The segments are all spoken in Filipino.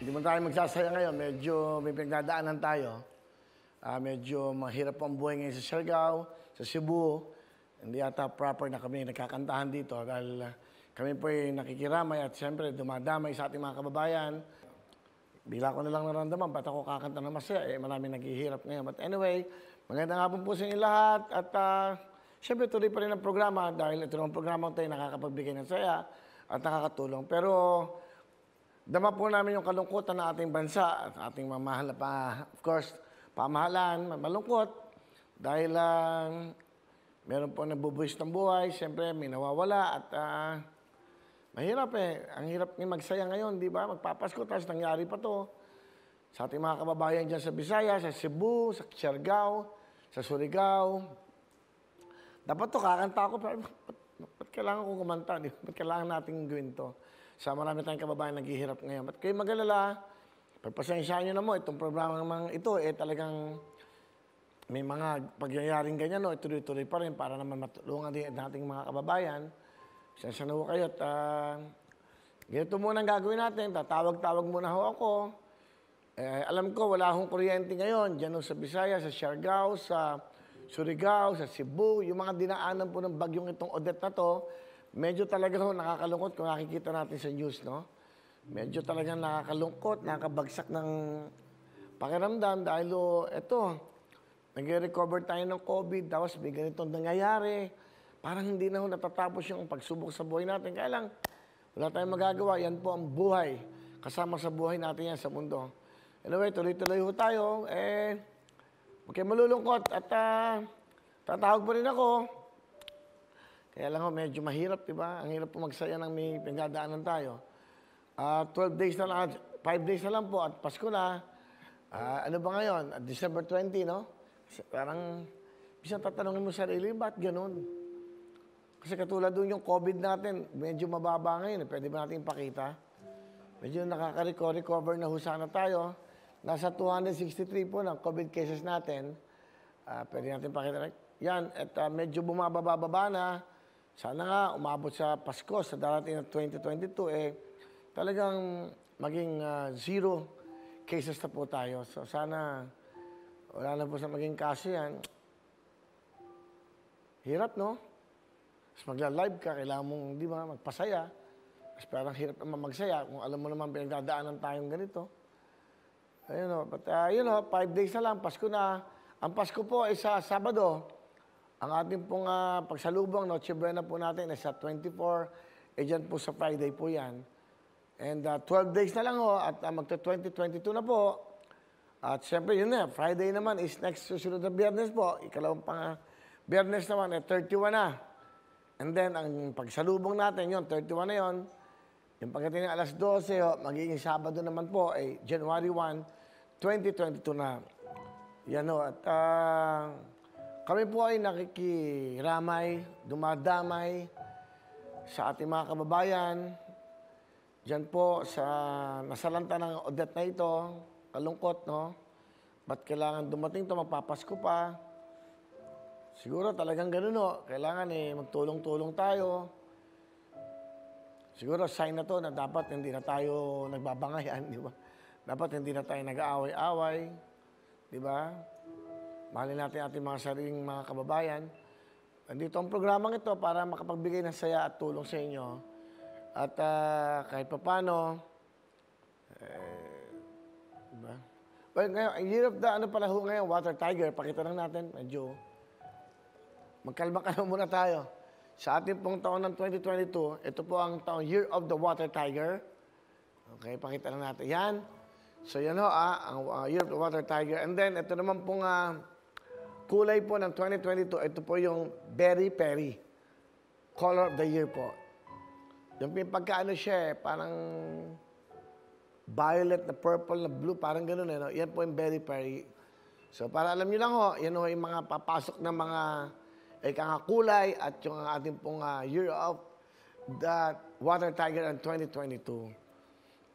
Hindi man tayo magsasaya ngayon. Medyo may pinagdadaanan tayo. Ah, medyo mahirap ang buhay ngayon sa Siargao, sa Cebu. Hindi yata proper na kami nagkakantahan dito dahil ah, kami po ay nakikiramay at siyempre dumadamay sa ating mga kababayan. Bila ko na lang naramdaman, ba't ako kakanta ng masaya? Eh, maraming naghihirap ngayon. But anyway, magandang hapon po sa inyo lahat. At uh, siyempre, tuloy pa rin ang programa dahil ito naman programa tayo nakakapagbigay ng saya at nakakatulong. Pero dama po namin yung kalungkutan ng ating bansa at ating mamahal pa, of course, pamahalaan, malungkot. Dahil uh, meron po nabubuhis ng buhay, siyempre may nawawala at uh, Mahirap eh. Ang hirap ni magsaya ngayon, di ba? Magpapasko, tapos nangyari pa to. Sa ating mga kababayan dyan sa Bisaya, sa Cebu, sa Siargao, sa Surigao. Dapat to, kakanta ako, pero ba't, kailangan kong kumanta? Ba't kailangan natin gawin to? Sa marami tayong kababayan naghihirap ngayon. Ba't kayo magalala? Pagpasensyaan nyo na mo, itong programa naman ito, eh talagang may mga pagyayaring ganyan, no, ituloy-tuloy pa rin para naman matulungan din nating mga kababayan. Sensya na kayo at uh, ganito muna ang gagawin natin. Tatawag-tawag muna ho ako. Eh, alam ko, wala akong kuryente ngayon. Diyan sa Bisaya, sa Siargao, sa Surigao, sa Cebu. Yung mga dinaanan po ng bagyong itong Odette na to, medyo talaga ho nakakalungkot kung nakikita natin sa news, no? Medyo talaga nakakalungkot, nakakabagsak ng pakiramdam dahil oh, eto, nag-recover tayo ng COVID, tapos may ganitong nangyayari. Parang hindi na ho natatapos yung pagsubok sa buhay natin. Kaya lang, wala tayong magagawa. Yan po ang buhay. Kasama sa buhay natin yan sa mundo. Anyway, tuloy-tuloy ho tayo. Eh, huwag kayo malulungkot. At uh, tatawag pa rin ako. Kaya lang ho, medyo mahirap, di ba? Ang hirap po magsaya ng may pinagdadaanan tayo. Uh, ah, 12 days na lang, 5 days na lang po at Pasko na. Uh, ano ba ngayon? December 20, no? Parang, bisa tatanungin mo sarili, ba't ganun? Kasi katulad doon yung COVID natin, medyo mababa ngayon. Eh. Pwede ba natin ipakita? Medyo nakaka-recover na husana tayo. Nasa 263 po ng COVID cases natin. Uh, pwede natin pakita. Yan, at uh, medyo bumababa na. Sana nga umabot sa Pasko, sa darating na 2022, eh, talagang maging uh, zero cases na po tayo. So sana wala na po sa maging kaso yan. Hirap, no? Tapos magla-live ka, kailangan mong, di ba, magpasaya. Tapos parang hirap naman magsaya kung alam mo naman pinagdadaanan tayong ganito. Ayun o. But, uh, yun o, five days na lang, Pasko na. Ang Pasko po ay sa Sabado. Ang ating pong uh, pagsalubong, Noche Buena po natin, ay sa 24. Eh dyan po sa Friday po yan. And uh, 12 days na lang ho, at uh, magta-2022 na po. At siyempre, yun na, Friday naman is next susunod na biyernes po. Ikalawang pang biyernes naman, eh 31 na. And then, ang pagsalubong natin yon 31 na yon yung pagdating ng alas 12, oh, magiging Sabado naman po, eh, January 1, 2022 na. Yan o. Oh, at uh, kami po ay nakikiramay, dumadamay sa ating mga kababayan. Diyan po sa nasalanta ng Odette na ito, kalungkot, no? Ba't kailangan dumating to magpapasko pa? Siguro talagang ganun o. Kailangan eh, magtulong-tulong tayo. Siguro sign na to na dapat hindi na tayo nagbabangayan, di ba? Dapat hindi na tayo nag-aaway-away, di ba? Mahalin natin ating mga sariling mga kababayan. Nandito ang programang ito para makapagbigay ng saya at tulong sa inyo. At uh, kahit papano, eh, diba? Well, ngayon, year of the, ano pala ho ngayon, Water Tiger, pakita lang natin, medyo Magkalma-kalma muna tayo. Sa ating pong taon ng 2022, ito po ang taong Year of the Water Tiger. Okay, pakita lang natin. Yan. So yan ho, ah, ang uh, Year of the Water Tiger. And then, ito naman pong uh, kulay po ng 2022, ito po yung Berry Perry. Color of the Year po. Yung pagkaano siya eh, parang violet na purple na blue, parang ganun eh. No? Yan po yung Berry Perry. So para alam niyo lang ho, yan ho yung mga papasok ng mga nga kulay at yung ating pong uh, Year of the Water Tiger in 2022.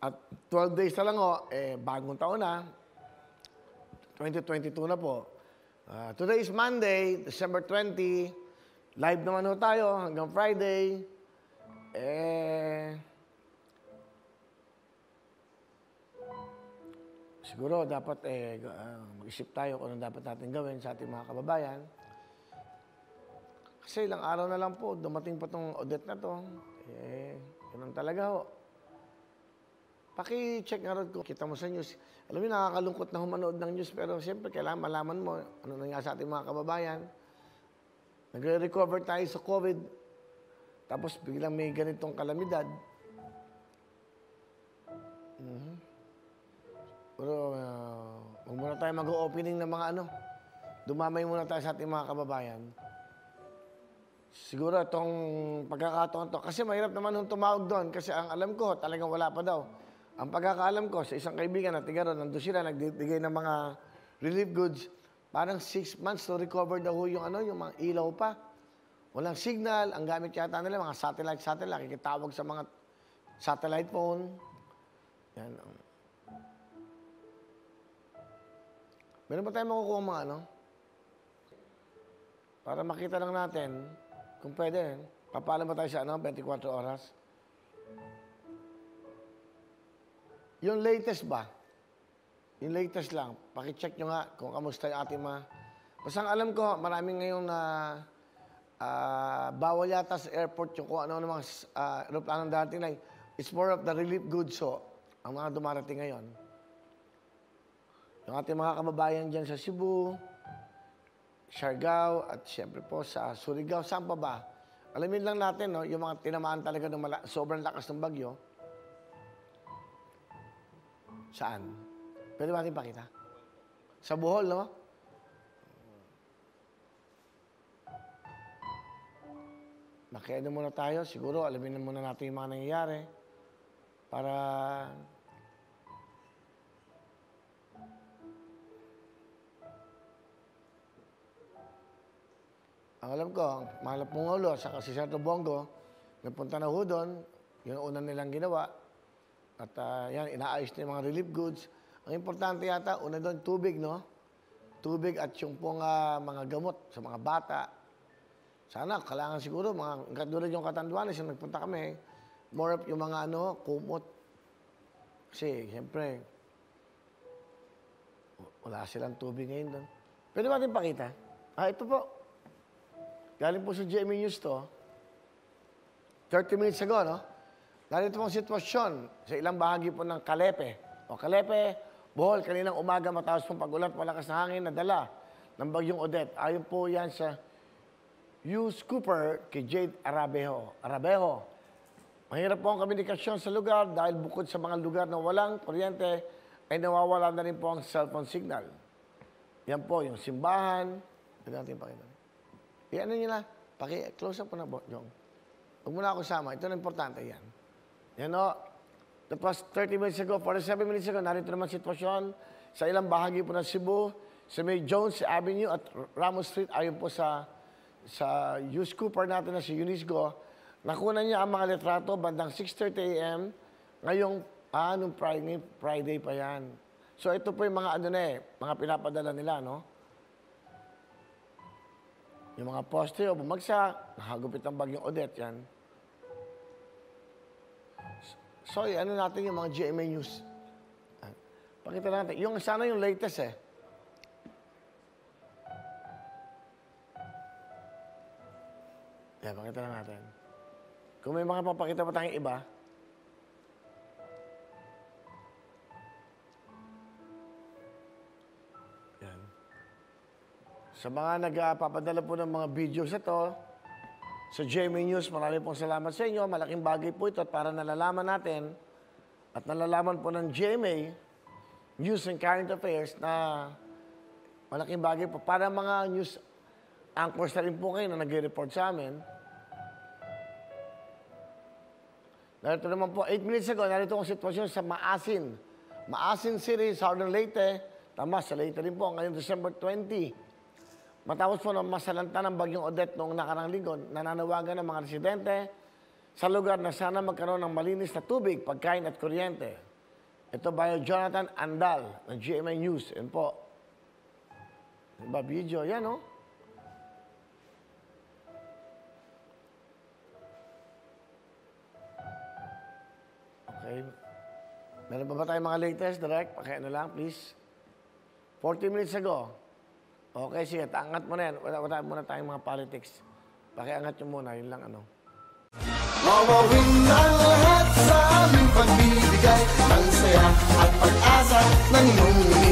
At 12 days na lang ho, eh, bagong taon na. 2022 na po. Uh, today is Monday, December 20. Live naman ho tayo hanggang Friday. Eh, siguro dapat eh, ah, mag-isip tayo kung ano dapat natin gawin sa ating mga kababayan. Kasi ilang araw na lang po, dumating pa tong Odette na to. Eh, ganun talaga ho. Paki-check nga rin kung kita mo sa news. Alam mo, nakakalungkot na humanood ng news, pero siyempre, kailangan malaman mo ano nangyari sa ating mga kababayan. Nagre-recover tayo sa COVID. Tapos biglang may ganitong kalamidad. Mhm. Pero, uh, huwag muna tayo mag-opening ng mga ano. Dumamay muna tayo sa ating mga kababayan. Siguro itong pagkakataon to, kasi mahirap naman yung tumawag doon kasi ang alam ko, talagang wala pa daw. Ang pagkakaalam ko sa isang kaibigan na tiga ron, nandun sila, nagbigay ng mga relief goods, parang six months to recover daw yung ano, yung mga ilaw pa. Walang signal, ang gamit yata nila, mga satellite, satellite, kikitawag sa mga satellite phone. Yan. Meron ba tayong makukuha mga ano? Para makita lang natin, kung pwede, papaalam ba tayo sa ano, 24 oras? Yung latest ba? Yung latest lang, pakicheck nyo nga kung kamusta yung ating mga... Basta alam ko, maraming ngayon na ah, bawal yata sa airport yung kung ano ng mga uh, aeroplanong darating na. It's more of the relief goods so, ang mga dumarating ngayon. Yung ating mga kababayan dyan sa Cebu, Siargao, at siyempre po sa Surigao. Saan pa ba? Alamin lang natin, no, yung mga tinamaan talaga ng sobrang lakas ng bagyo. Saan? Pwede ba natin pakita? Sa Bohol, no? Makiano muna tayo. Siguro, alamin na muna natin yung mga nangyayari. Para Ang alam ko, ang mahal Pungulo, saka si Senator Bongo, nagpunta na ho doon, yun ang unang nilang ginawa. At ah, yan, inaayos na yung mga relief goods. Ang importante yata, una doon, tubig, no? Tubig at yung pong ah, mga gamot sa mga bata. Sana, kailangan siguro, mga katulad yung katanduanes, yung nagpunta kami, more of yung mga ano, kumot. Kasi, siyempre, wala silang tubig ngayon doon. Pwede ba natin pakita? Ah, ito po. Galing po sa GMA News to. 30 minutes ago, no? Narito pong sitwasyon sa ilang bahagi po ng Kalepe. O Kalepe, Bohol, kaninang umaga matapos pong pagulat, malakas na hangin na dala ng bagyong Odette. Ayon po yan sa Hughes Cooper kay Jade Arabejo. Arabejo. Mahirap po ang komunikasyon sa lugar dahil bukod sa mga lugar na walang kuryente, ay nawawala na rin po ang cellphone signal. Yan po, yung simbahan. Ito natin pakita. Nyo na. Paki-close up po na, Jong. Huwag mo na ako sama. Ito na importante yan. O. That was 30 minutes ago, 47 minutes ago, narito naman sitwasyon sa ilang bahagi po ng Cebu, sa May Jones Avenue at Ramos Street, ayon po sa sa Hughes Cooper natin na si Unisgo, nakuha niya ang mga litrato bandang 6.30 a.m. Ngayong, ah, nung Friday, Friday pa yan. So ito po yung mga ano na eh, mga pinapadala nila, no? Yung mga poste o bumagsak, nakagupit ang bagyong Odette yan. So, ano natin yung mga GMA News. Ah, Pakita natin. Yung sana yung latest eh. Yan, pakita lang natin. Kung may mga papakita pa tayong iba, yan. Sa mga nagpapadala po ng mga videos ito, sa GMA News, marami pong salamat sa inyo. Malaking bagay po ito at para nalalaman natin at nalalaman po ng GMA News and Current Affairs na malaking bagay po. Para mga news anchors na rin po kayo na nag-report sa amin. Narito naman po, 8 minutes ago, narito ang sitwasyon sa Maasin. Maasin City, Southern Leyte. Tama, sa Leyte rin po, ngayong December 20. Matapos po ng masalanta ng bagyong Odette noong nakarang linggo, nananawagan ng mga residente sa lugar na sana magkaroon ng malinis na tubig, pagkain at kuryente. Ito by Jonathan Andal ng GMA News. Yan po. Diba, video? Yan, oh. Okay. Meron pa ba tayong mga latest, direct? Pakiano lang, please. 40 minutes ago. Okay, sige. Taangat mo na yan. Wala, wala muna tayong mga politics. Pakiangat nyo muna. Yun lang ano. Mawawin ang lahat sa aming pagbibigay ng saya at pag-asa ng iyong